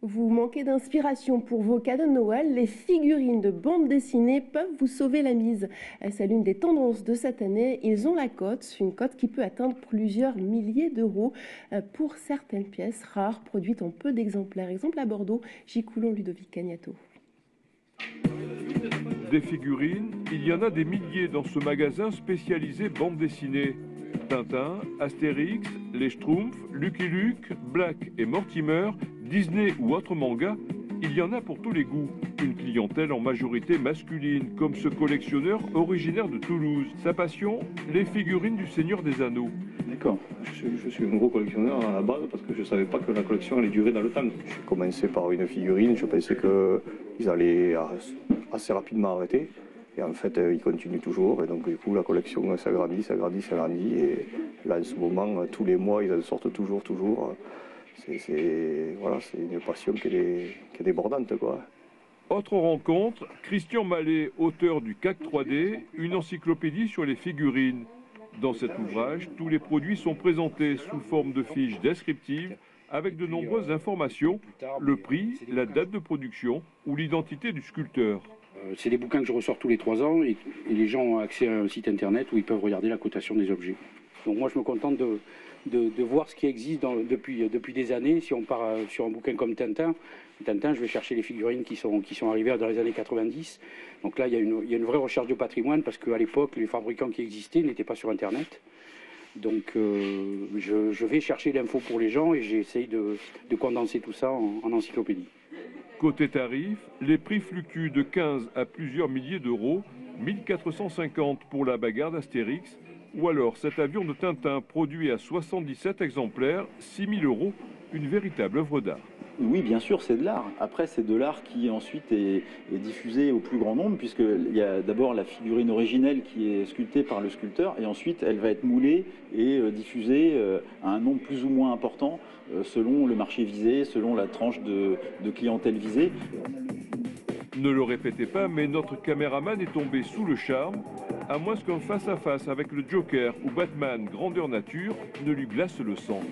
Vous manquez d'inspiration pour vos cadeaux de Noël Les figurines de bande dessinée peuvent vous sauver la mise. C'est l'une des tendances de cette année. Ils ont la cote, une cote qui peut atteindre plusieurs milliers d'euros pour certaines pièces rares produites en peu d'exemplaires. Exemple à Bordeaux, Gicoulon Ludovic Cagnato. Des figurines, il y en a des milliers dans ce magasin spécialisé bande dessinée. Tintin, Astérix, les Schtroumpfs, Lucky Luke, Black et Mortimer, Disney ou autres mangas, il y en a pour tous les goûts. Une clientèle en majorité masculine, comme ce collectionneur originaire de Toulouse. Sa passion, les figurines du Seigneur des Anneaux. D'accord, je, suis un gros collectionneur à la base parce que je ne savais pas que la collection allait durer dans le temps. J'ai commencé par une figurine, je pensais qu'ils allaient assez rapidement arrêter. Et en fait, euh, il continue toujours. Et donc, du coup, la collection s'agrandit, s'agrandit, s'agrandit. Et là, en ce moment, tous les mois, ils en sortent toujours, toujours. C'est une passion qui est, débordante. Autre rencontre, Christian Mallet, auteur du CAC 3D, une encyclopédie sur les figurines. Dans cet ouvrage, tous les produits sont présentés sous forme de fiches descriptives avec de nombreuses informations, le prix, la date de production ou l'identité du sculpteur. Euh, c'est des bouquins que je ressors tous les trois ans et, les gens ont accès à un site internet où ils peuvent regarder la cotation des objets. Donc moi je me contente de, voir ce qui existe depuis, des années. Si on part euh, sur un bouquin comme Tintin, Tintin, je vais chercher les figurines qui sont, arrivées dans les années 90. Donc là, il y, a une, vraie recherche de patrimoine parce qu'à l'époque, les fabricants qui existaient n'étaient pas sur Internet. Donc euh, je, vais chercher l'info pour les gens et j'essaye de, de, condenser tout ça en encyclopédie. Côté tarif, les prix fluctuent de 15 à plusieurs milliers d'euros, 1450 pour la bagarre d'Astérix, ou alors cet avion de Tintin produit à 77 exemplaires, 6000 euros, une véritable œuvre d'art. Oui, bien sûr, c'est de l'art. Après, c'est de l'art qui ensuite est, diffusé au plus grand nombre, puisqu'il y a d'abord la figurine originelle qui est sculptée par le sculpteur, et ensuite elle va être moulée et euh, diffusée euh, à un nombre plus ou moins important euh, selon le marché visé, selon la tranche de, de clientèle visée. Ne le répétez pas, mais notre caméraman est tombé sous le charme, à moins qu'un face-à-face avec le Joker ou Batman grandeur nature ne lui glace le sang.